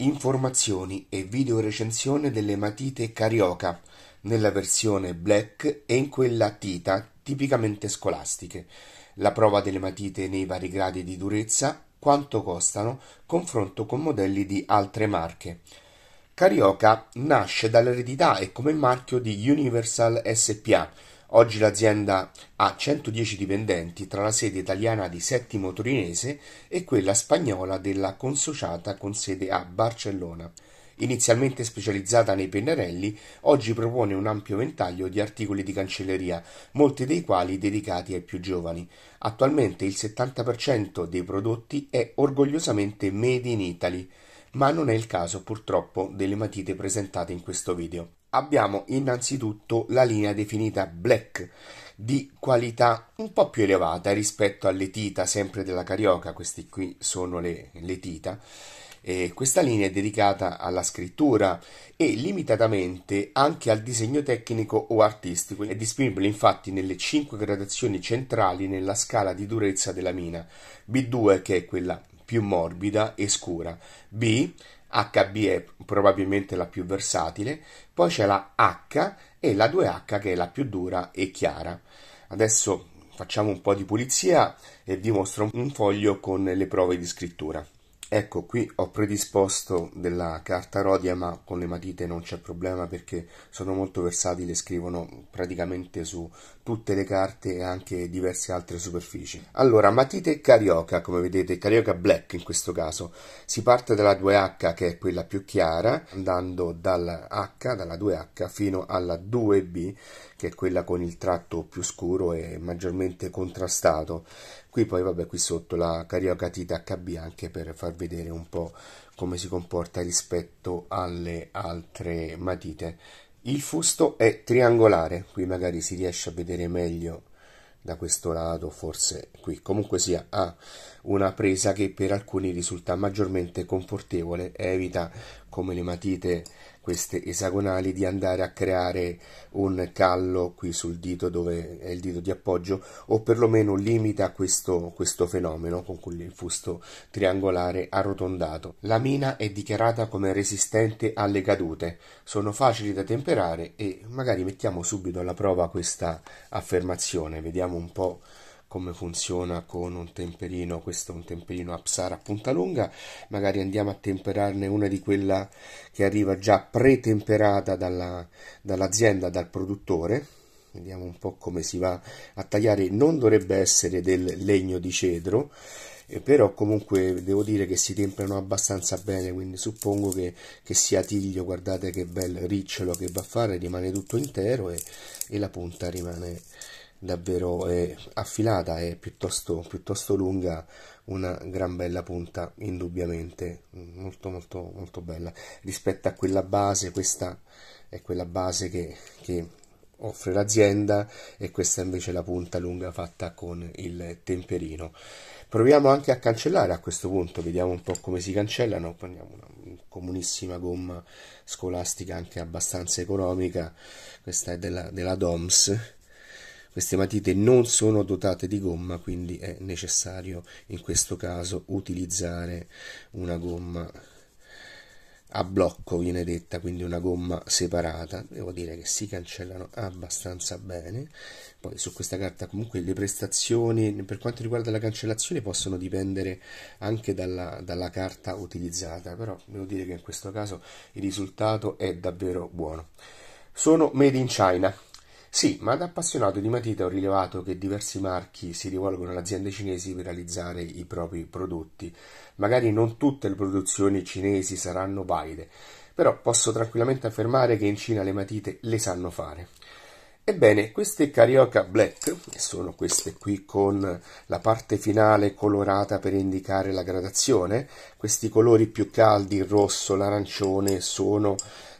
Informazioni e videorecensione delle matite Carioca nella versione black e in quella Tita tipicamente scolastiche. La prova delle matite nei vari gradi di durezza, quanto costano, confronto con modelli di altre marche. Carioca nasce dall'eredità e come marchio di Universal SpA Oggi l'azienda ha 110 dipendenti tra la sede italiana di Settimo Torinese e quella spagnola della consociata con sede a Barcellona. Inizialmente specializzata nei pennarelli, oggi propone un ampio ventaglio di articoli di cancelleria, molti dei quali dedicati ai più giovani. Attualmente il 70% dei prodotti è orgogliosamente made in Italy, ma non è il caso purtroppo delle matite presentate in questo video. Abbiamo innanzitutto la linea definita Black di qualità un po' più elevata rispetto alle Tita sempre della Carioca, queste qui sono le, le Tita. E questa linea è dedicata alla scrittura e limitatamente anche al disegno tecnico o artistico. È disponibile infatti nelle 5 gradazioni centrali nella scala di durezza della mina. B2 che è quella più morbida e scura, B HB è probabilmente la più versatile, poi c'è la H e la 2H che è la più dura e chiara. Adesso facciamo un po' di pulizia e vi mostro un foglio con le prove di scrittura. Ecco qui ho predisposto della carta rodia ma con le matite non c'è problema perché sono molto versatili e scrivono praticamente su tutte le carte e anche diverse altre superfici. Allora, matite Carioca, come vedete, Carioca Black in questo caso. Si parte dalla 2H che è quella più chiara, andando dalla H, dalla 2H fino alla 2B che è quella con il tratto più scuro e maggiormente contrastato. Qui poi vabbè qui sotto la Carioca Tita HB anche per far vedere un po' come si comporta rispetto alle altre matite. Il fusto è triangolare, qui magari si riesce a vedere meglio da questo lato, forse qui. Comunque sia, ha una presa che per alcuni risulta maggiormente confortevole, evita come le matite queste esagonali di andare a creare un callo qui sul dito dove è il dito di appoggio o perlomeno limita questo, questo fenomeno con il fusto triangolare arrotondato. La mina è dichiarata come resistente alle cadute, sono facili da temperare e magari mettiamo subito alla prova questa affermazione, vediamo un po' come funziona con un temperino, questo è un temperino Apsara a punta lunga, magari andiamo a temperarne una di quella che arriva già pretemperata dalla, dall'azienda, dal produttore, vediamo un po' come si va a tagliare, non dovrebbe essere del legno di cedro, eh, però comunque devo dire che si temperano abbastanza bene, quindi suppongo che, che sia tiglio, guardate che bel ricciolo che va a fare, rimane tutto intero e, e la punta rimane davvero è affilata è piuttosto, piuttosto lunga una gran bella punta indubbiamente. Molto molto molto bella. Rispetto a quella base questa è quella base che, che offre l'azienda e questa invece è la punta lunga fatta con il temperino. Proviamo anche a cancellare a questo punto vediamo un po' come si cancellano. Prendiamo una comunissima gomma scolastica anche abbastanza economica. Questa è della, della DOMS queste matite non sono dotate di gomma, quindi è necessario in questo caso utilizzare una gomma a blocco viene detta, quindi una gomma separata. Devo dire che si cancellano abbastanza bene. Poi su questa carta comunque le prestazioni per quanto riguarda la cancellazione possono dipendere anche dalla, dalla carta utilizzata, però devo dire che in questo caso il risultato è davvero buono. Sono made in China, sì, ma da appassionato di matita ho rilevato che diversi marchi si rivolgono alle aziende cinesi per realizzare i propri prodotti. Magari non tutte le produzioni cinesi saranno valide, però posso tranquillamente affermare che in Cina le matite le sanno fare. Ebbene, queste Carioca Black, sono queste qui con la parte finale colorata per indicare la gradazione, questi colori più caldi, il rosso, l'arancione, sono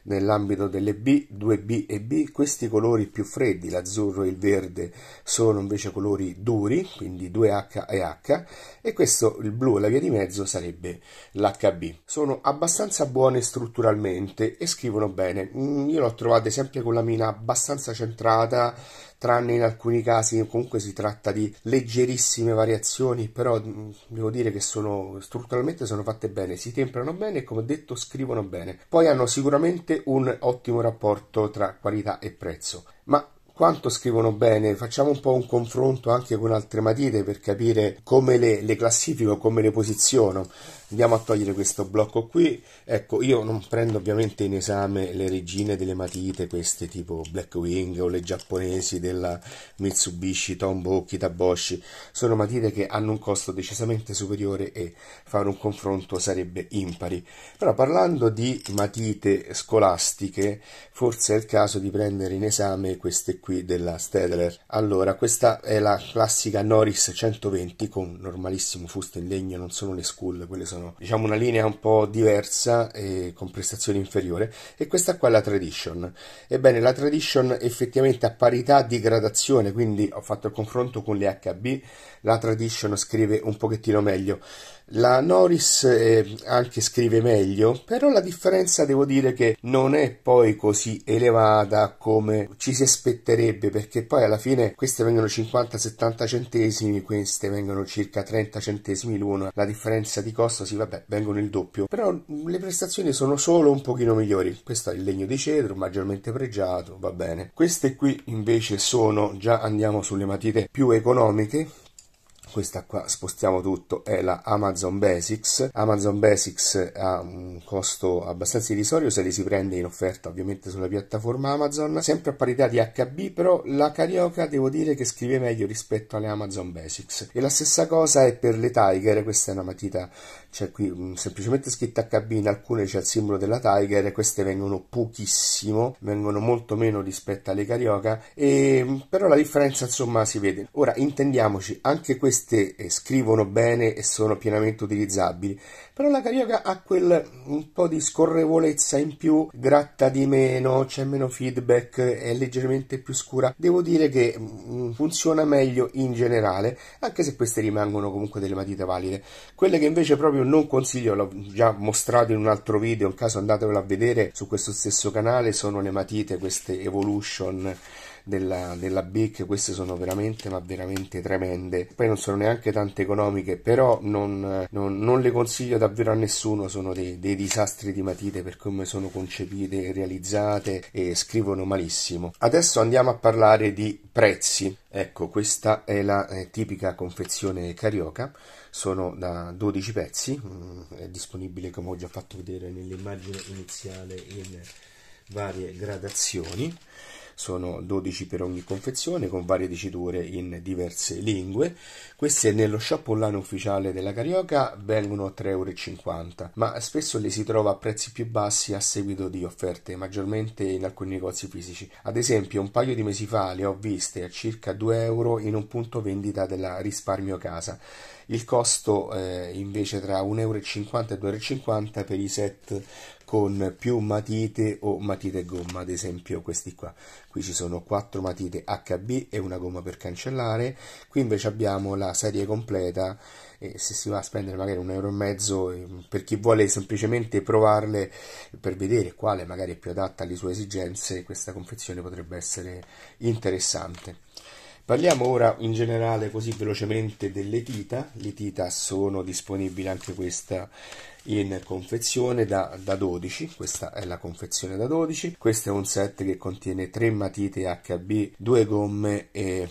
Nell'ambito delle B, 2B e B, questi colori più freddi, l'azzurro e il verde, sono invece colori duri, quindi 2H e H, e questo, il blu e la via di mezzo, sarebbe l'HB. Sono abbastanza buone strutturalmente e scrivono bene. Mm, io l'ho trovate sempre con la mina abbastanza centrata, tranne in alcuni casi comunque si tratta di leggerissime variazioni, però mm, devo dire che sono strutturalmente sono fatte bene, si temprano bene e come ho detto scrivono bene. Poi hanno sicuramente un ottimo rapporto tra qualità e prezzo. Ma quanto scrivono bene, facciamo un po' un confronto anche con altre matite per capire come le, le classifico, come le posiziono. Andiamo a togliere questo blocco qui. Ecco, io non prendo ovviamente in esame le regine delle matite, queste tipo Blackwing o le giapponesi della Mitsubishi, Tombow, Kitaboshi. Sono matite che hanno un costo decisamente superiore e fare un confronto sarebbe impari. Però parlando di matite scolastiche, forse è il caso di prendere in esame queste qui della Stedler. Allora, questa è la classica Norris 120 con normalissimo fusto in legno, non sono le school, quelle sono diciamo una linea un po' diversa e con prestazioni inferiore e questa qua è la Tradition. Ebbene, la Tradition effettivamente a parità di gradazione, quindi ho fatto il confronto con le HB, la Tradition scrive un pochettino meglio. La Norris eh, anche scrive meglio, però la differenza devo dire che non è poi così elevata come ci si aspetterebbe, perché poi alla fine queste vengono 50-70 centesimi, queste vengono circa 30 centesimi l'una, la differenza di costo sì vabbè vengono il doppio, però le prestazioni sono solo un pochino migliori, questo è il legno di cedro, maggiormente pregiato, va bene. Queste qui invece sono, già andiamo sulle matite più economiche, questa qua spostiamo tutto è la Amazon Basics. Amazon Basics ha un costo abbastanza irrisorio se li si prende in offerta ovviamente sulla piattaforma Amazon. Sempre a parità di HB però la Carioca devo dire che scrive meglio rispetto alle Amazon Basics. E la stessa cosa è per le Tiger questa è una matita c'è qui mm, semplicemente scritta HB in alcune c'è il simbolo della Tiger queste vengono pochissimo vengono molto meno rispetto alle Carioca e mm, però la differenza insomma si vede ora intendiamoci anche queste eh, scrivono bene e sono pienamente utilizzabili, però la Carioca ha quel un po' di scorrevolezza in più, gratta di meno, c'è meno feedback, è leggermente più scura. Devo dire che mm, funziona meglio in generale, anche se queste rimangono comunque delle matite valide. Quelle che invece proprio non consiglio, l'ho già mostrato in un altro video, in caso andatevelo a vedere su questo stesso canale, sono le matite, queste Evolution della, della BIC, queste sono veramente ma veramente tremende. Poi non sono neanche tante economiche, però non, non, non le consiglio davvero a nessuno, sono dei, dei, disastri di matite per come sono concepite realizzate e scrivono malissimo. Adesso andiamo a parlare di prezzi. Ecco, questa è la eh, tipica confezione carioca, sono da 12 pezzi, mm, è disponibile come ho già fatto vedere nell'immagine iniziale in varie gradazioni sono 12 per ogni confezione con varie diciture in diverse lingue. Queste nello shop online ufficiale della Carioca vengono a 3,50 euro, ma spesso le si trova a prezzi più bassi a seguito di offerte, maggiormente in alcuni negozi fisici. Ad esempio, un paio di mesi fa le ho viste a circa 2 euro in un punto vendita della Risparmio Casa. Il costo eh, invece tra 1,50 euro e 2,50 euro per i set con più matite o matite gomma, ad esempio questi qua. Qui ci sono quattro matite HB e una gomma per cancellare. Qui invece abbiamo la serie completa e se si va a spendere magari un euro e mezzo eh, per chi vuole semplicemente provarle per vedere quale magari è più adatta alle sue esigenze, questa confezione potrebbe essere interessante. Parliamo ora in generale così velocemente delle tita. Le tita sono disponibili anche questa in confezione da, da 12, questa è la confezione da 12. Questo è un set che contiene tre matite HB, due gomme e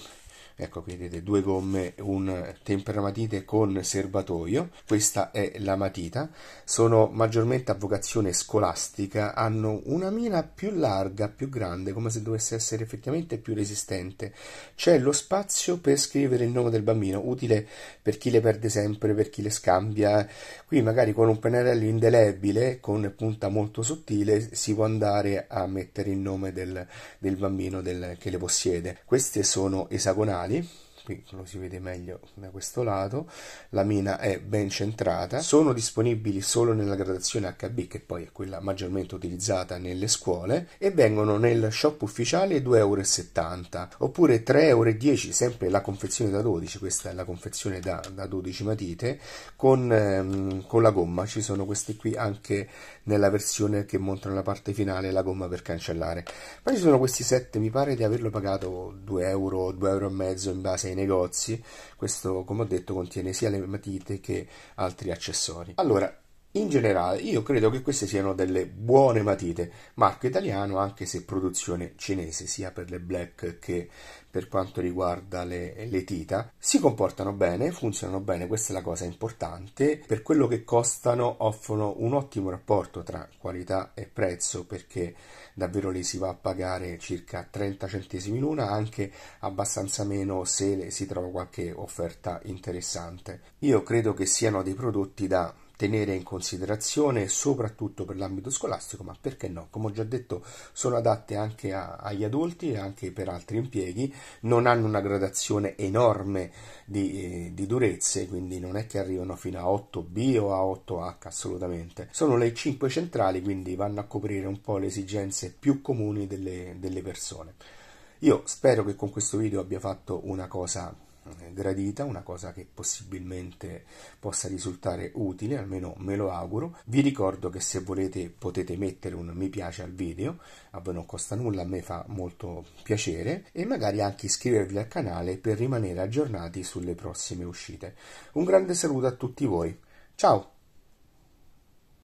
ecco qui vedete due gomme un temperamatite con serbatoio. Questa è la matita. Sono maggiormente a vocazione scolastica hanno una mina più larga più grande come se dovesse essere effettivamente più resistente. C'è lo spazio per scrivere il nome del bambino utile per chi le perde sempre per chi le scambia. Qui magari con un pennarello indelebile con punta molto sottile si può andare a mettere il nome del, del bambino del, che le possiede. Queste sono esagonali qui lo si vede meglio da questo lato, la mina è ben centrata, sono disponibili solo nella gradazione HB che poi è quella maggiormente utilizzata nelle scuole e vengono nel shop ufficiale 2,70 euro oppure 3,10 euro sempre la confezione da 12, questa è la confezione da, da 12 matite con, ehm, con la gomma, ci sono questi qui anche nella versione che montano la parte finale la gomma per cancellare. Poi ci sono questi set, mi pare di averlo pagato 2 euro, 2 euro e mezzo in base ai negozi. Questo, come ho detto, contiene sia le matite che altri accessori. Allora, in generale, io credo che queste siano delle buone matite, marco italiano anche se produzione cinese, sia per le black che per quanto riguarda le, le dita. Si comportano bene, funzionano bene, questa è la cosa importante. Per quello che costano offrono un ottimo rapporto tra qualità e prezzo perché davvero li si va a pagare circa 30 centesimi l'una, anche abbastanza meno se si trova qualche offerta interessante. Io credo che siano dei prodotti da tenere in considerazione soprattutto per l'ambito scolastico, ma perché no? Come ho già detto, sono adatte anche a, agli adulti e anche per altri impieghi, non hanno una gradazione enorme di, eh, di durezze, quindi non è che arrivano fino a 8B o a 8H assolutamente. Sono le 5 centrali, quindi vanno a coprire un po' le esigenze più comuni delle, delle persone. Io spero che con questo video abbia fatto una cosa gradita, una cosa che possibilmente possa risultare utile, almeno me lo auguro. Vi ricordo che se volete potete mettere un mi piace al video, a voi non costa nulla, a me fa molto piacere e magari anche iscrivervi al canale per rimanere aggiornati sulle prossime uscite. Un grande saluto a tutti voi. Ciao!